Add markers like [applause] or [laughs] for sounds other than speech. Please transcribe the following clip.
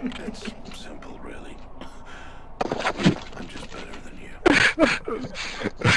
It's simple, really. I'm just better than you. [laughs]